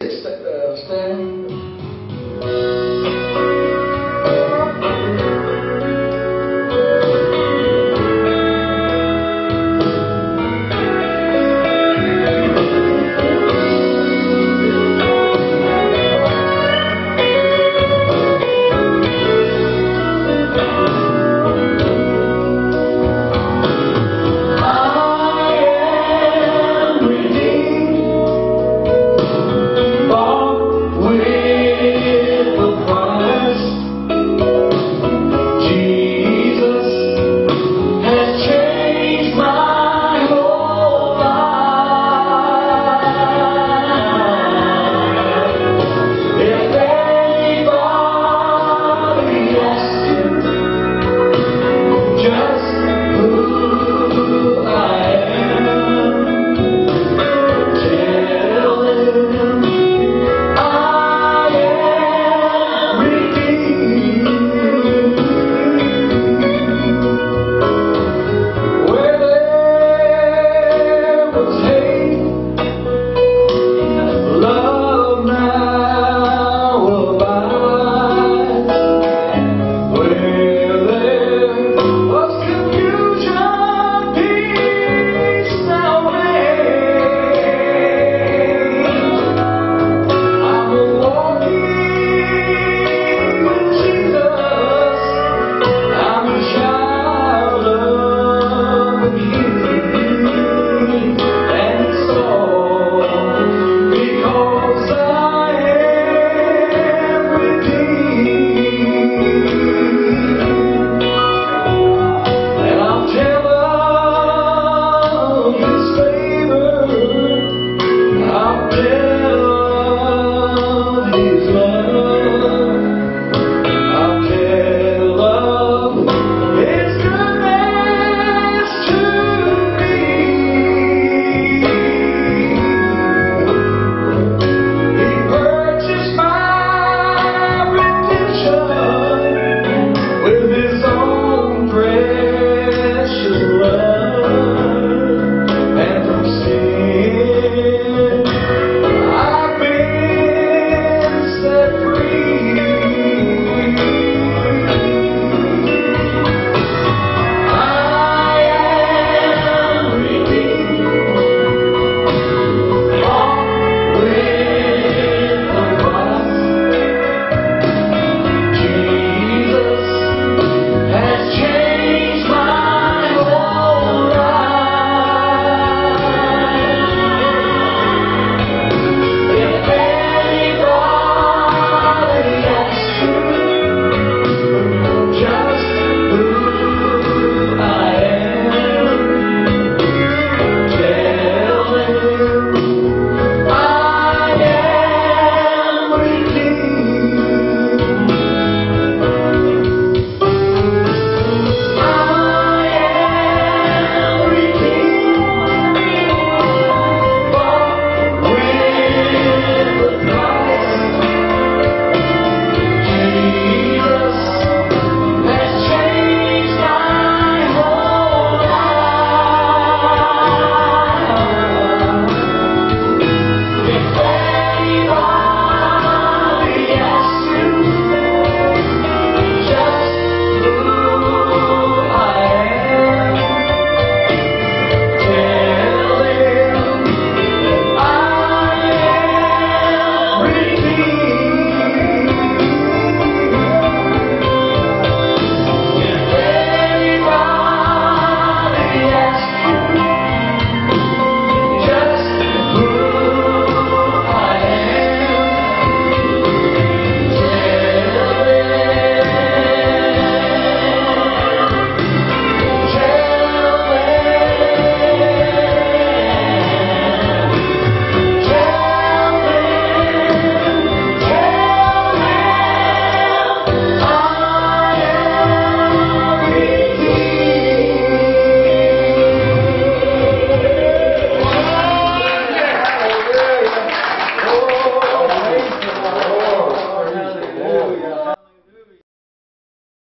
St-